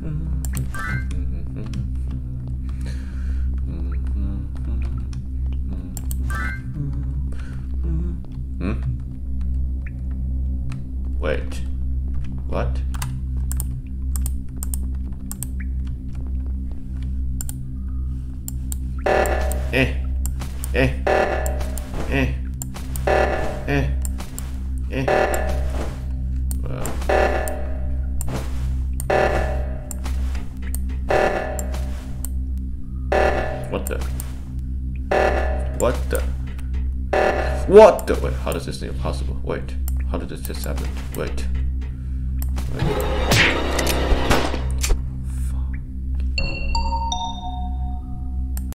Hmm? Wait. What? Eh. Eh. Eh. Eh. Eh. What the? What the? What the? Wait, how does this thing possible? Wait, how did this just happen? Wait. Wait.